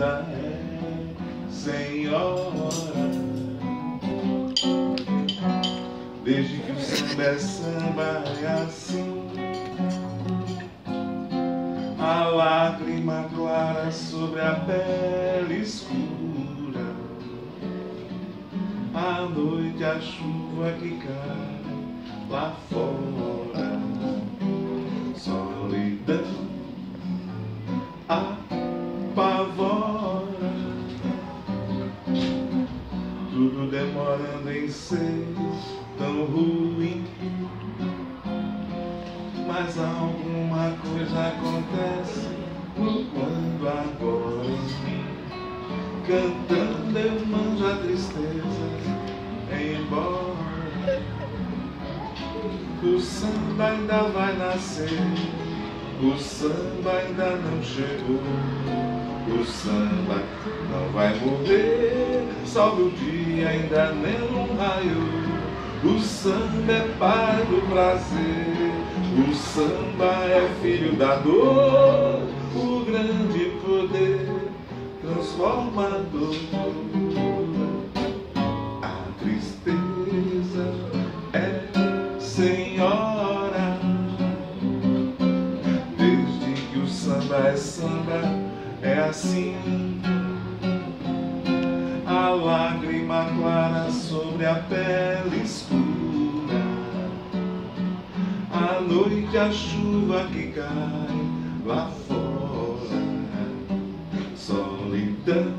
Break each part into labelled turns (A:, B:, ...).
A: tristeza é, Senhora. Desde que o samba é samba é assim. A lágrima clara sobre a pele escura. A noite, a chuva que cai lá fora. Solidão Tudo demorando em ser tão ruim. Mas alguma coisa acontece quando agora em mim, cantando eu manjo a tristeza embora. O samba ainda vai nascer, o samba ainda não chegou. O samba não vai morrer, salve o dia, ainda nem um raio. O samba é pai do prazer, o samba é filho da dor, o grande poder transformador. A tristeza é senhora, desde que o samba é samba, é assim. A lágrima clara sobre a pele escura. A noite, a chuva que cai lá fora. Solidão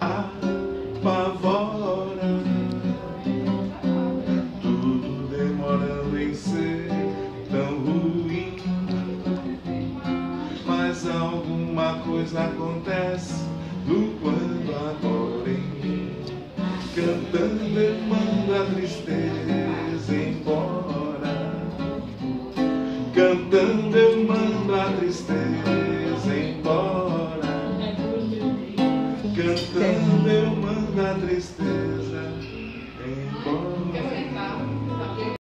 A: apavora. Tudo demorando em ser tão ruim. Mas alguma coisa acontece Mando a tristeza embora. Cantando eu mando a tristeza embora. Cantando eu mando a tristeza embora.